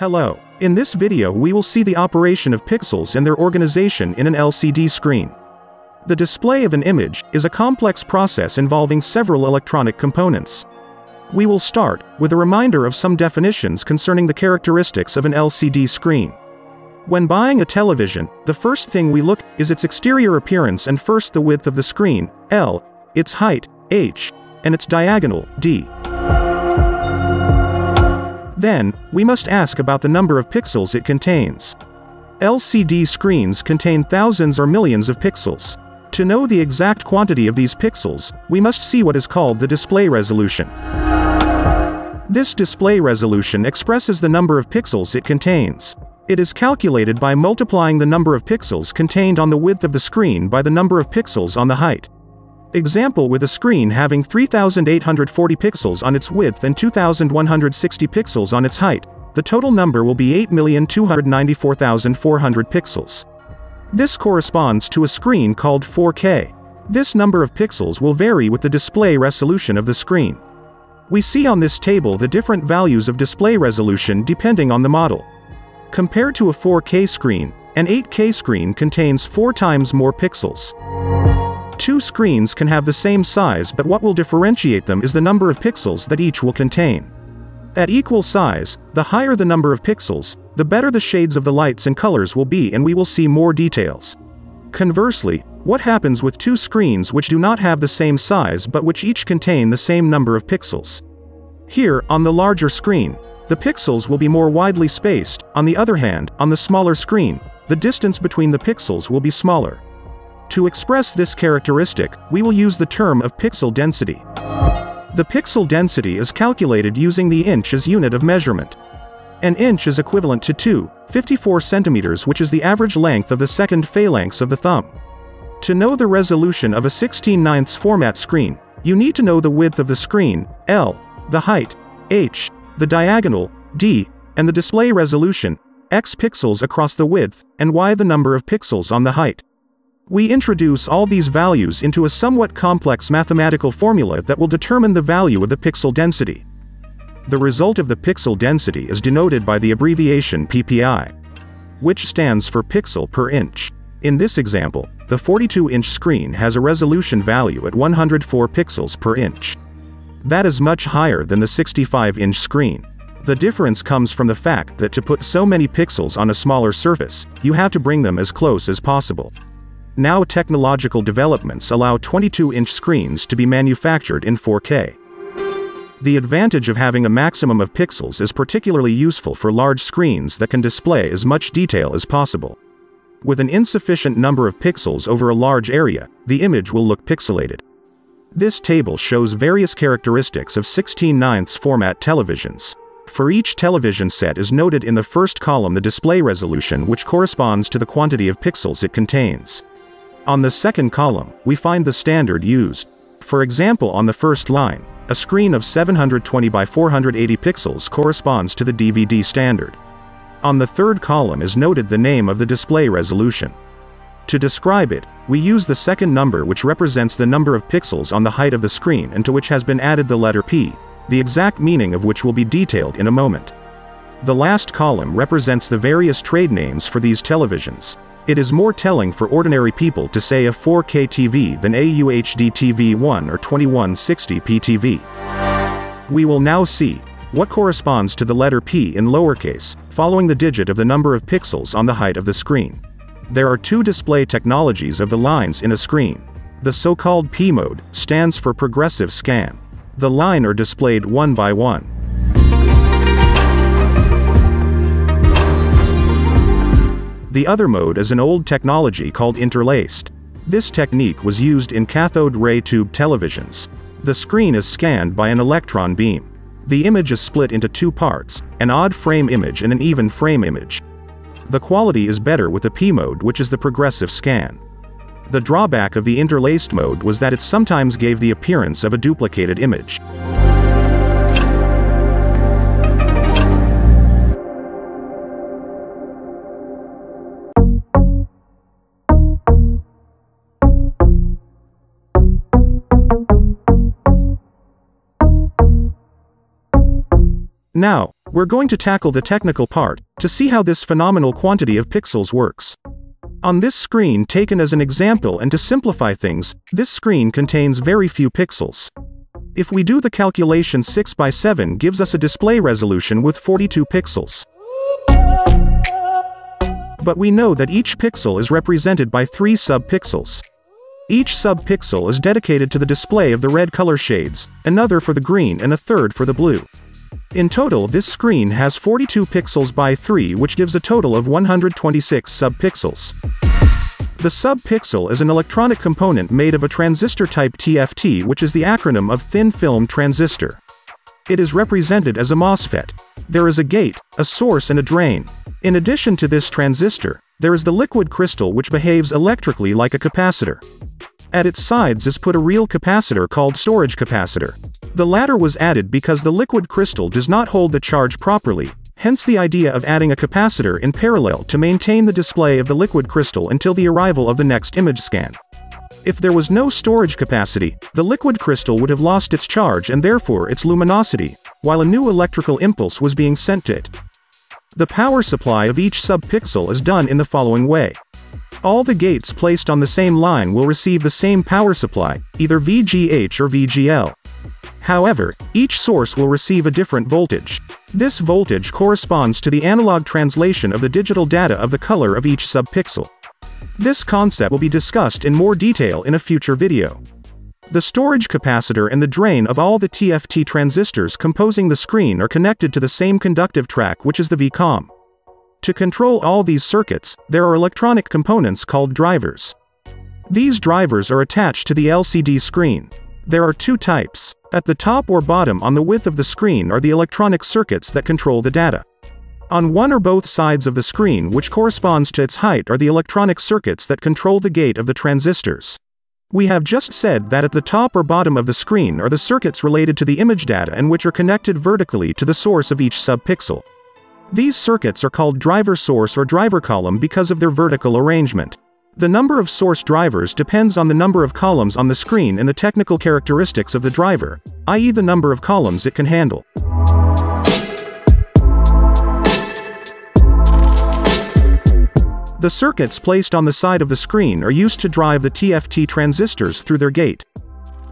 Hello. In this video we will see the operation of pixels and their organization in an LCD screen. The display of an image is a complex process involving several electronic components. We will start with a reminder of some definitions concerning the characteristics of an LCD screen. When buying a television, the first thing we look is its exterior appearance and first the width of the screen, L, its height, H, and its diagonal, D. Then, we must ask about the number of pixels it contains. LCD screens contain thousands or millions of pixels. To know the exact quantity of these pixels, we must see what is called the display resolution. This display resolution expresses the number of pixels it contains. It is calculated by multiplying the number of pixels contained on the width of the screen by the number of pixels on the height. Example with a screen having 3840 pixels on its width and 2160 pixels on its height, the total number will be 8,294,400 pixels. This corresponds to a screen called 4K. This number of pixels will vary with the display resolution of the screen. We see on this table the different values of display resolution depending on the model. Compared to a 4K screen, an 8K screen contains 4 times more pixels. Two screens can have the same size but what will differentiate them is the number of pixels that each will contain. At equal size, the higher the number of pixels, the better the shades of the lights and colors will be and we will see more details. Conversely, what happens with two screens which do not have the same size but which each contain the same number of pixels? Here, on the larger screen, the pixels will be more widely spaced, on the other hand, on the smaller screen, the distance between the pixels will be smaller. To express this characteristic, we will use the term of pixel density. The pixel density is calculated using the inch as unit of measurement. An inch is equivalent to 2, 54 centimeters which is the average length of the second phalanx of the thumb. To know the resolution of a 16 9 format screen, you need to know the width of the screen, L, the height, H, the diagonal, D, and the display resolution, X pixels across the width, and Y the number of pixels on the height. We introduce all these values into a somewhat complex mathematical formula that will determine the value of the pixel density. The result of the pixel density is denoted by the abbreviation PPI, which stands for pixel per inch. In this example, the 42-inch screen has a resolution value at 104 pixels per inch. That is much higher than the 65-inch screen. The difference comes from the fact that to put so many pixels on a smaller surface, you have to bring them as close as possible. Now technological developments allow 22-inch screens to be manufactured in 4K. The advantage of having a maximum of pixels is particularly useful for large screens that can display as much detail as possible. With an insufficient number of pixels over a large area, the image will look pixelated. This table shows various characteristics of 16 9 format televisions. For each television set is noted in the first column the display resolution which corresponds to the quantity of pixels it contains. On the second column, we find the standard used. For example on the first line, a screen of 720 by 480 pixels corresponds to the DVD standard. On the third column is noted the name of the display resolution. To describe it, we use the second number which represents the number of pixels on the height of the screen and to which has been added the letter P, the exact meaning of which will be detailed in a moment. The last column represents the various trade names for these televisions. It is more telling for ordinary people to say a 4K TV than a UHD TV 1 or 2160p TV. We will now see what corresponds to the letter P in lowercase, following the digit of the number of pixels on the height of the screen. There are two display technologies of the lines in a screen. The so-called P mode stands for progressive scan. The line are displayed one by one. The other mode is an old technology called interlaced. This technique was used in cathode ray tube televisions. The screen is scanned by an electron beam. The image is split into two parts, an odd frame image and an even frame image. The quality is better with the P mode which is the progressive scan. The drawback of the interlaced mode was that it sometimes gave the appearance of a duplicated image. Now, We're going to tackle the technical part, to see how this phenomenal quantity of pixels works. On this screen taken as an example and to simplify things, this screen contains very few pixels. If we do the calculation 6 by 7 gives us a display resolution with 42 pixels. But we know that each pixel is represented by 3 sub-pixels. Each sub-pixel is dedicated to the display of the red color shades, another for the green and a third for the blue. In total this screen has 42 pixels by 3 which gives a total of 126 sub-pixels. The sub-pixel is an electronic component made of a transistor type TFT which is the acronym of thin film transistor. It is represented as a MOSFET. There is a gate, a source and a drain. In addition to this transistor, there is the liquid crystal which behaves electrically like a capacitor. At its sides is put a real capacitor called storage capacitor. The latter was added because the liquid crystal does not hold the charge properly, hence the idea of adding a capacitor in parallel to maintain the display of the liquid crystal until the arrival of the next image scan. If there was no storage capacity, the liquid crystal would have lost its charge and therefore its luminosity, while a new electrical impulse was being sent to it. The power supply of each subpixel is done in the following way. All the gates placed on the same line will receive the same power supply, either VGH or VGL. However, each source will receive a different voltage. This voltage corresponds to the analog translation of the digital data of the color of each subpixel. This concept will be discussed in more detail in a future video. The storage capacitor and the drain of all the TFT transistors composing the screen are connected to the same conductive track which is the VCOM. To control all these circuits, there are electronic components called drivers. These drivers are attached to the LCD screen. There are two types. At the top or bottom on the width of the screen are the electronic circuits that control the data. On one or both sides of the screen which corresponds to its height are the electronic circuits that control the gate of the transistors. We have just said that at the top or bottom of the screen are the circuits related to the image data and which are connected vertically to the source of each subpixel. These circuits are called driver source or driver column because of their vertical arrangement. The number of source drivers depends on the number of columns on the screen and the technical characteristics of the driver, i.e. the number of columns it can handle. The circuits placed on the side of the screen are used to drive the TFT transistors through their gate.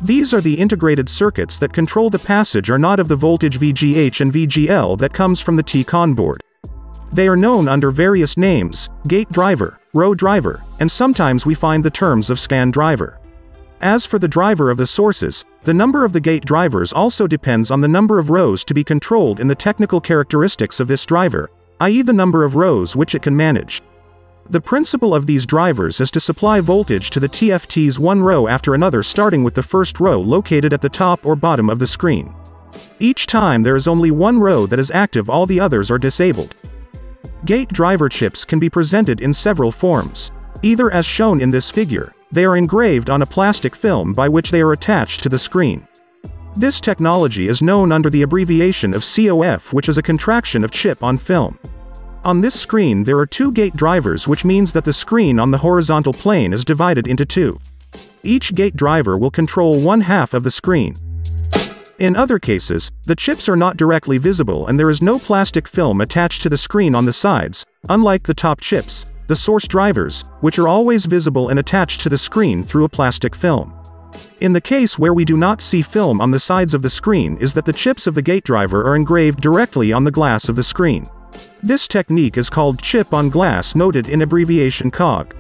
These are the integrated circuits that control the passage or not of the voltage VGH and VGL that comes from the T-con board. They are known under various names, gate driver, row driver, and sometimes we find the terms of scan driver. As for the driver of the sources, the number of the gate drivers also depends on the number of rows to be controlled in the technical characteristics of this driver, i.e. the number of rows which it can manage. The principle of these drivers is to supply voltage to the TFTs one row after another starting with the first row located at the top or bottom of the screen. Each time there is only one row that is active all the others are disabled. Gate driver chips can be presented in several forms. Either as shown in this figure, they are engraved on a plastic film by which they are attached to the screen. This technology is known under the abbreviation of COF which is a contraction of chip on film. On this screen there are two gate drivers which means that the screen on the horizontal plane is divided into two. Each gate driver will control one half of the screen. In other cases, the chips are not directly visible and there is no plastic film attached to the screen on the sides, unlike the top chips, the source drivers, which are always visible and attached to the screen through a plastic film. In the case where we do not see film on the sides of the screen is that the chips of the gate driver are engraved directly on the glass of the screen. This technique is called chip on glass noted in abbreviation COG.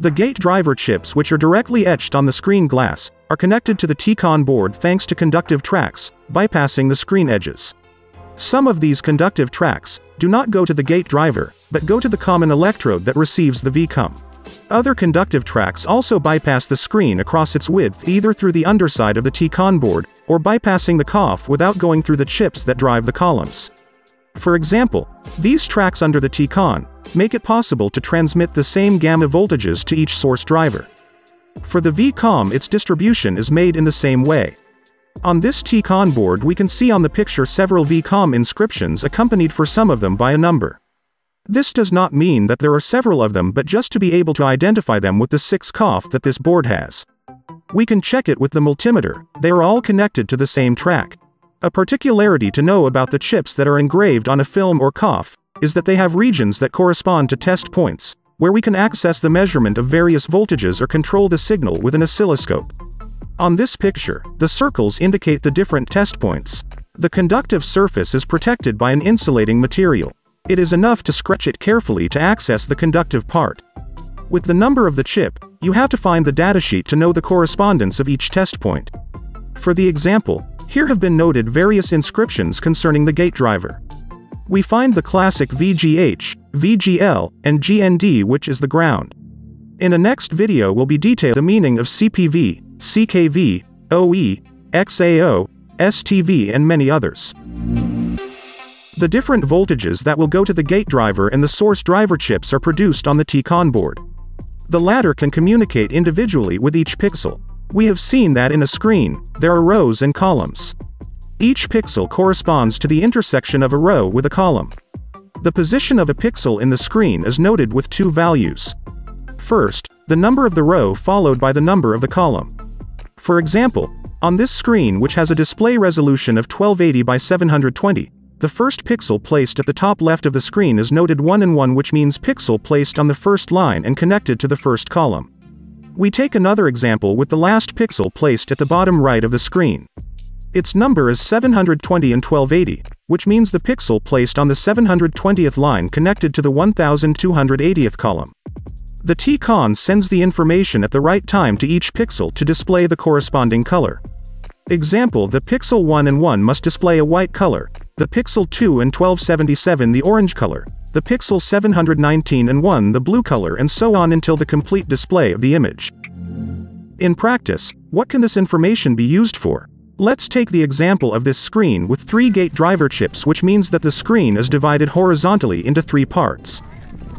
The gate driver chips which are directly etched on the screen glass, are connected to the T-con board thanks to conductive tracks, bypassing the screen edges. Some of these conductive tracks, do not go to the gate driver, but go to the common electrode that receives the VCOM. Other conductive tracks also bypass the screen across its width either through the underside of the T-con board, or bypassing the COF without going through the chips that drive the columns. For example, these tracks under the T-con make it possible to transmit the same gamma voltages to each source driver. For the VCOM its distribution is made in the same way. On this T-con board we can see on the picture several VCOM inscriptions accompanied for some of them by a number. This does not mean that there are several of them but just to be able to identify them with the 6 COF that this board has. We can check it with the multimeter, they are all connected to the same track. A particularity to know about the chips that are engraved on a film or COF is that they have regions that correspond to test points, where we can access the measurement of various voltages or control the signal with an oscilloscope. On this picture, the circles indicate the different test points. The conductive surface is protected by an insulating material. It is enough to scratch it carefully to access the conductive part. With the number of the chip, you have to find the datasheet to know the correspondence of each test point. For the example, here have been noted various inscriptions concerning the gate driver. We find the classic VGH, VGL, and GND which is the ground. In a next video will be detailed the meaning of CPV, CKV, OE, XAO, STV and many others. The different voltages that will go to the gate driver and the source driver chips are produced on the TCON board. The latter can communicate individually with each pixel. We have seen that in a screen, there are rows and columns. Each pixel corresponds to the intersection of a row with a column. The position of a pixel in the screen is noted with two values. First, the number of the row followed by the number of the column. For example, on this screen which has a display resolution of 1280 by 720, the first pixel placed at the top left of the screen is noted 1 and 1 which means pixel placed on the first line and connected to the first column. We take another example with the last pixel placed at the bottom right of the screen. Its number is 720 and 1280, which means the pixel placed on the 720th line connected to the 1280th column. The TCON sends the information at the right time to each pixel to display the corresponding color. Example The pixel 1 and 1 must display a white color, the pixel 2 and 1277 the orange color, the Pixel 719 and 1 the blue color and so on until the complete display of the image. In practice, what can this information be used for? Let's take the example of this screen with three gate driver chips which means that the screen is divided horizontally into three parts.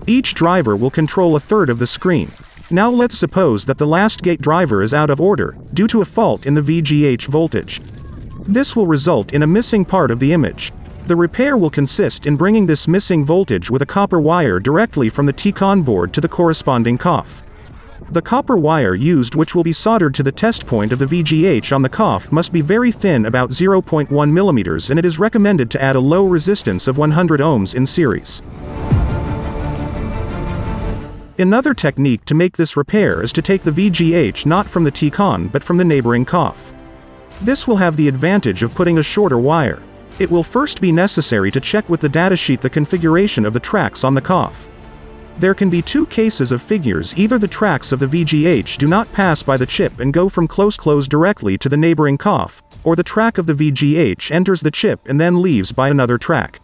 Each driver will control a third of the screen. Now let's suppose that the last gate driver is out of order, due to a fault in the VGH voltage. This will result in a missing part of the image. The repair will consist in bringing this missing voltage with a copper wire directly from the TCON board to the corresponding COF. The copper wire used which will be soldered to the test point of the VGH on the COF must be very thin about 0.1 mm and it is recommended to add a low resistance of 100 ohms in series. Another technique to make this repair is to take the VGH not from the TCON but from the neighboring COF. This will have the advantage of putting a shorter wire. It will first be necessary to check with the datasheet the configuration of the tracks on the COF. There can be two cases of figures either the tracks of the VGH do not pass by the chip and go from close close directly to the neighboring COF, or the track of the VGH enters the chip and then leaves by another track.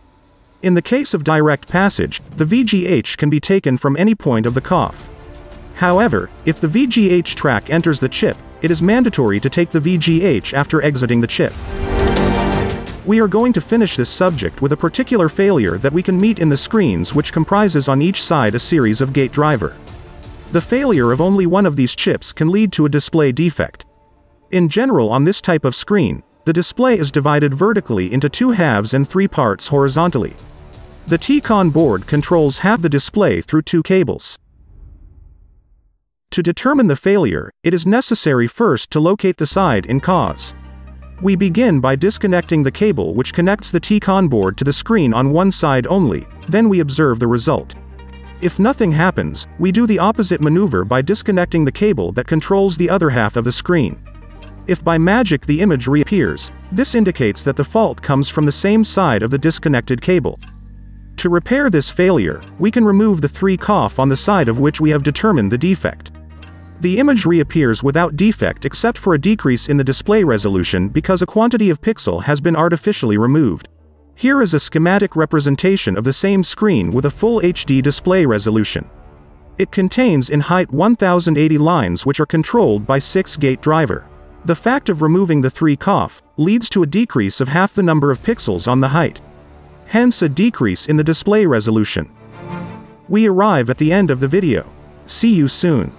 In the case of direct passage, the VGH can be taken from any point of the COF. However, if the VGH track enters the chip, it is mandatory to take the VGH after exiting the chip. We are going to finish this subject with a particular failure that we can meet in the screens which comprises on each side a series of gate driver. The failure of only one of these chips can lead to a display defect. In general on this type of screen, the display is divided vertically into two halves and three parts horizontally. The TCON board controls half the display through two cables. To determine the failure, it is necessary first to locate the side in cause. We begin by disconnecting the cable which connects the TCON board to the screen on one side only, then we observe the result. If nothing happens, we do the opposite maneuver by disconnecting the cable that controls the other half of the screen. If by magic the image reappears, this indicates that the fault comes from the same side of the disconnected cable. To repair this failure, we can remove the three COF on the side of which we have determined the defect. The image reappears without defect except for a decrease in the display resolution because a quantity of pixel has been artificially removed. Here is a schematic representation of the same screen with a full HD display resolution. It contains in height 1080 lines which are controlled by 6 gate driver. The fact of removing the 3 COF leads to a decrease of half the number of pixels on the height. Hence a decrease in the display resolution. We arrive at the end of the video. See you soon.